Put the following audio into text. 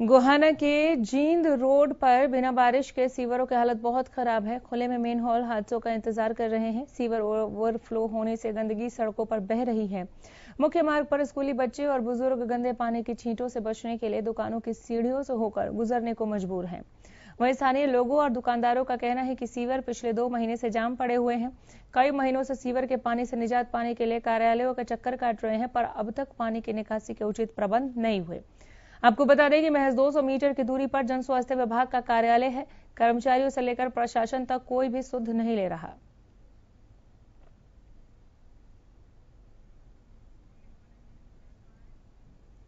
गोहाना के जींद रोड पर बिना बारिश के सीवरों की हालत बहुत खराब है। खुले में मेन हॉल हादसों का इंतज़ार कर रहे हैं। सीवर ओवरफ्लो होने से गंदगी सड़कों पर बह रही है। मुख्य मार्ग पर स्कूली बच्चे और बुज़ुर्ग गंदे पानी की छींटों से बचने के लिए दुकानों की सीढ़ियों से होकर गुजरने को मजबूर हैं। वहीं स्थानीय लोगों और दुकानदारों का कहना है कि सीवर पिछले दो महीने से जाम पड़े हुए हैं। कई महीनों से सीवर के पानी से निजात पाने के लिए कार्यालयों का चक्कर काट रहे हैं, पर अब तक पानी की निकासी के उचित प्रबंध नहीं हुए। आपको बता दें कि महज 200 मीटर की दूरी पर जन स्वास्थ्य विभाग का कार्यालय है। कर्मचारियों से लेकर प्रशासन तक कोई भी सुध नहीं ले रहा।